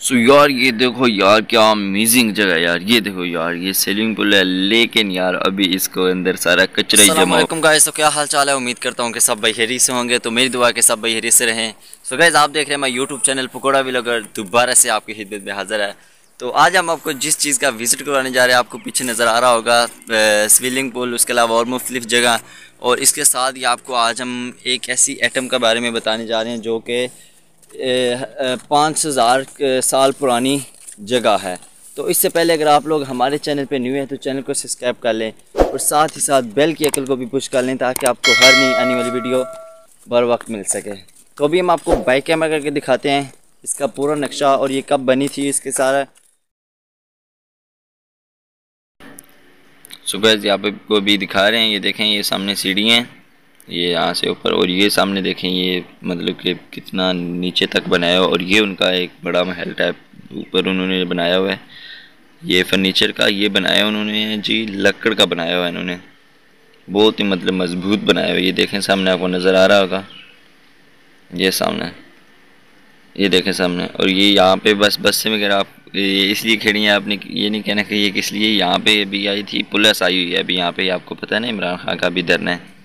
सो so, यार ये देखो यार क्या अमेजिंग जगह यार ये देखो यार ये सेलिंग पुल है लेकिन यार अभी इसको अंदर सारा कचरा ही जमा गाइस तो क्या हाल चाल है उम्मीद करता हूँ कि सब भाई हरी से होंगे तो मेरी दुआ के सब भाई हरी से रहें सो so, गाइस आप देख रहे हैं मैं यूट्यूब चैनल पकौड़ा भी लगा दोबारा से आपकी खिदमत में हाजिर है तो आज हम आपको जिस चीज़ का विज़िट करवाने जा रहे हैं आपको पीछे नज़र आ रहा होगा स्विलिंग पूल उसके अलावा और मुख्तलिफ़ जगह और इसके साथ ही आपको आज हम एक ऐसी आइटम के बारे में बताने जा रहे हैं जो कि पाँच हज़ार साल पुरानी जगह है। तो इससे पहले अगर आप लोग हमारे चैनल पे न्यू हैं तो चैनल को सब्सक्राइब कर लें और साथ ही साथ बेल की अकल को भी पुश कर लें ताकि आपको हर नई आने वाली वीडियो बर वक्त मिल सके। तो अभी हम आपको बाइक कैमरा करके दिखाते हैं इसका पूरा नक्शा और ये कब बनी थी, इसके सारा सुबह यहाँ पे को भी दिखा रहे हैं, ये देखें, ये सामने सीढ़ी हैं। ये यहाँ से ऊपर, और ये सामने देखें, ये मतलब कि कितना नीचे तक बनाया हुआ और ये उनका एक बड़ा महल टाइप ऊपर उन्होंने बनाया हुआ है। ये फर्नीचर का ये बनाया उन्होंने, जी लकड़ का बनाया हुआ है इन्होंने। बहुत ही मतलब मज़बूत बनाया हुआ है। ये देखें, सामने आपको नज़र आ रहा होगा। ये सामने। ये देखें सामने। और ये यहाँ पे बस बस से वगैरह आप, ये इसलिए खड़ी हैं, आपने ये नहीं कहना कि ये किस लिए, यहाँ पे अभी आई थी, पुलिस आई हुई है अभी यहाँ पे, आपको पता है ना, इमरान खान का भी धरना है।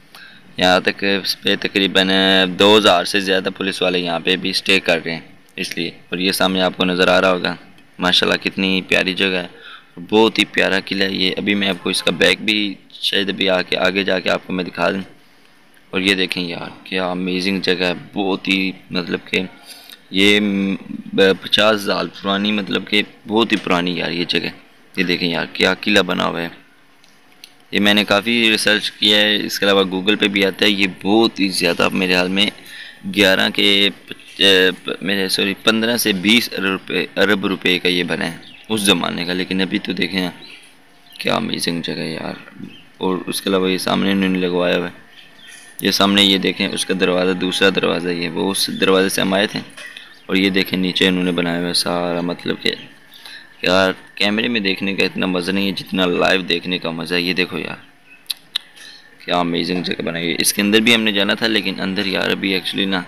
यहाँ तक पे तकरीबन दो हज़ार से ज़्यादा पुलिस वाले यहाँ पे भी स्टे कर रहे हैं, इसलिए। और ये सामने आपको नज़र आ रहा होगा, माशाल्लाह कितनी प्यारी जगह है बहुत ही प्यारा किला है ये। अभी मैं आपको इसका बैग भी, शायद अभी आके, आगे जाके आपको मैं दिखा दूँ। और ये देखें यार, क्या अमेजिंग जगह है, बहुत ही मतलब कि ये पचास साल पुरानी मतलब कि बहुत ही पुरानी यार ये जगह। ये देखें यार, क्या किला बना हुआ है। ये मैंने काफ़ी रिसर्च किया है, इसके अलावा गूगल पे भी आता है। ये बहुत ही ज़्यादा मेरे हाल में ग्यारह के मेरे सॉरी पंद्रह से बीस अरब रुपये अरब रुपये का ये बना है, उस ज़माने का। लेकिन अभी तो देखें, क्या अमेजिंग जगह यार। और उसके अलावा ये सामने इन्होंने लगवाया हुआ है। ये सामने ये देखें, उसका दरवाज़ा, दूसरा दरवाज़ा ये वो उस दरवाजे से हम आए थे, और ये देखें, नीचे इन्होंने बनाया हुआ है सारा मतलब कि यार, कैमरे में देखने का इतना मज़ा नहीं है जितना लाइव देखने का मज़ा है। ये देखो यार, क्या अमेजिंग जगह बनाई है। इसके अंदर भी हमने जाना था, लेकिन अंदर यार अभी एक्चुअली ना,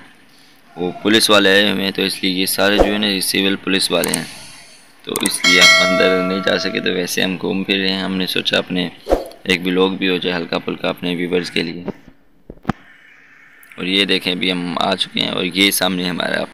वो पुलिस वाले आए हुए हैं तो इसलिए ये सारे जो है ना सिविल पुलिस वाले हैं। तो इसलिए हम अंदर नहीं जा सके तो वैसे हम घूम फिर रहे हैं। हमने सोचा अपने एक भी लोग भी हो जाए हल्का फुल्का अपने व्यूवर्स के लिए। और ये देखें, अभी हम आ चुके हैं, और ये सामने हमारा